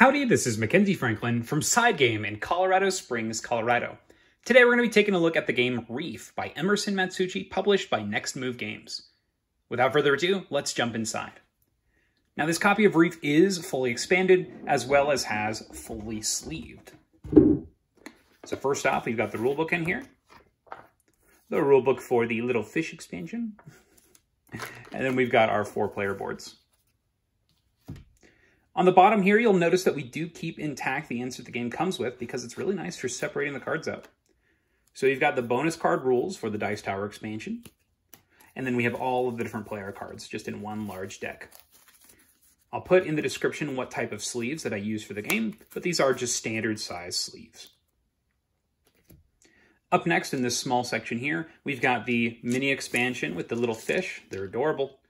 Howdy, this is Mackenzie Franklin from Side Game in Colorado Springs, Colorado. Today we're going to be taking a look at the game Reef by Emerson Matsuuchi, published by Next Move Games. Without further ado, let's jump inside. Now this copy of Reef is fully expanded, as well as has fully sleeved. So first off, we've got the rulebook in here. The rulebook for the Little Fish expansion. And then we've got our four player boards. On the bottom here, you'll notice that we do keep intact the insert the game comes with because it's really nice for separating the cards out. So you've got the bonus card rules for the Dice Tower expansion. And then we have all of the different player cards just in one large deck. I'll put in the description what type of sleeves that I use for the game, but these are just standard size sleeves. Up next in this small section here, we've got the mini expansion with the little fish. They're adorable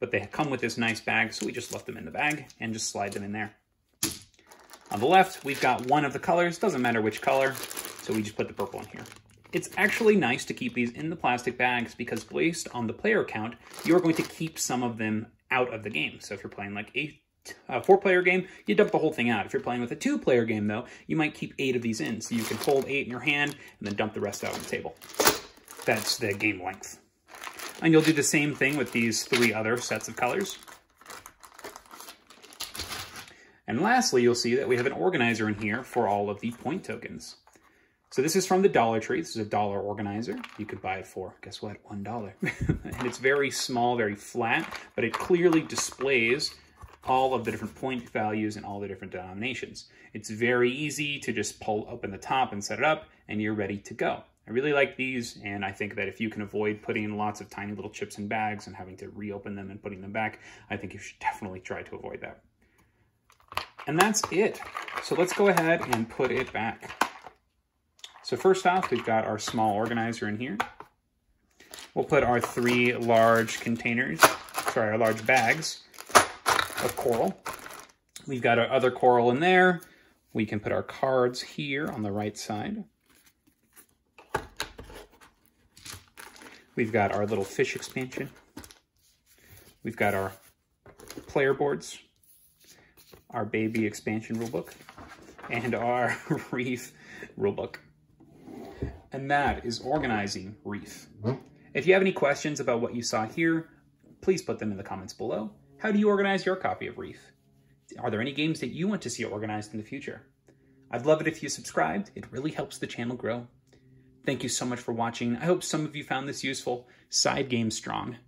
but they come with this nice bag, so we just left them in the bag and just slide them in there. On the left, we've got one of the colors, doesn't matter which color, so we just put the purple in here. It's actually nice to keep these in the plastic bags because based on the player count, you're going to keep some of them out of the game. So if you're playing like a four-player game, you dump the whole thing out. If you're playing with a two-player game, though, you might keep eight of these in. So you can hold eight in your hand and then dump the rest out on the table. That's the game length. And you'll do the same thing with these three other sets of colors. And lastly, you'll see that we have an organizer in here for all of the point tokens. So this is from the Dollar Tree. This is a dollar organizer. You could buy it for, guess what, one dollar. and it's very small, very flat, but it clearly displays all of the different point values and all the different denominations. It's very easy to just pull open the top and set it up, and you're ready to go. I really like these, and I think that if you can avoid putting in lots of tiny little chips in bags and having to reopen them and putting them back, I think you should definitely try to avoid that. And that's it. So let's go ahead and put it back. So first off, we've got our small organizer in here. We'll put our three large containers, sorry, our large bags of coral. We've got our other coral in there. We can put our cards here on the right side. We've got our little fish expansion. We've got our player boards, our baby expansion rulebook, and our reef rulebook. And that is organizing reef. Mm-hmm. If you have any questions about what you saw here, please put them in the comments below. How do you organize your copy of Reef? Are there any games that you want to see organized in the future? I'd love it if you subscribed. It really helps the channel grow. Thank you so much for watching. I hope some of you found this useful. Side game strong.